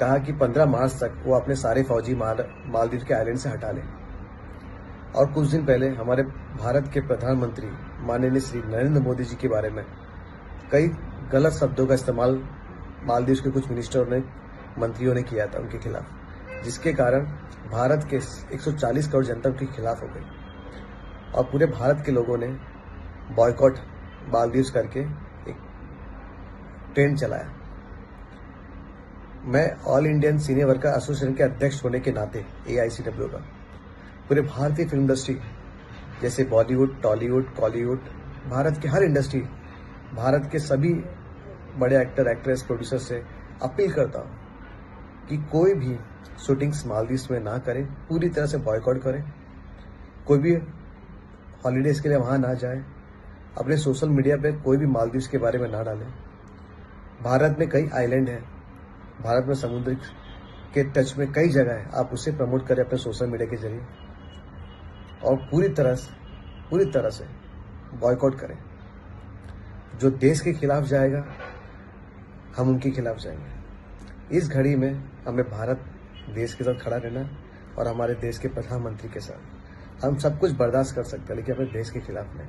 कहा कि 15 मार्च तक वो अपने सारे फौजी माल, मालदीव के आइलैंड से हटा लें। और कुछ दिन पहले हमारे भारत के प्रधानमंत्री माननीय श्री नरेंद्र मोदी जी के बारे में कई गलत शब्दों का इस्तेमाल मालदीव के कुछ मिनिस्टरों ने, मंत्रियों ने किया था उनके खिलाफ, जिसके कारण भारत के 140 करोड़ जनता के खिलाफ हो गई। और पूरे भारत के लोगों ने बॉयकॉट मालदीव करके एक ट्रेंड चलाया। मैं all Indian senior worker association के अध्यक्ष होने के नाते AICW का, पूरे भारतीय फ़िल्म इंडस्ट्री जैसे बॉलीवुड टॉलीवुड कॉलीवुड भारत की हर इंडस्ट्री भारत के सभी बड़े एक्टर एक्ट्रेस प्रोड्यूसर से अपील करता हूँ कि कोई भी शूटिंग्स मालदीव में ना करें, पूरी तरह से बॉयकॉट करें। कोई भी हॉलीडेज के लिए वहाँ ना जाए, अपने सोशल मीडिया पे कोई भी मालदीव के बारे में ना डालें। भारत में कई आइलैंड हैं भारत में समुद्र के टच में कई जगह है। आप उसे प्रमोट करें अपने सोशल मीडिया के ज़रिए। और पूरी तरह से, पूरी तरह से बॉयकॉट करें। जो देश के खिलाफ जाएगा, हम उनके खिलाफ जाएँगे। इस घड़ी में हमें भारत देश के साथ खड़ा रहना और हमारे देश के प्रधानमंत्री के साथ। हम सब कुछ बर्दाश्त कर सकते हैं, लेकिन अपने देश के खिलाफ नहीं।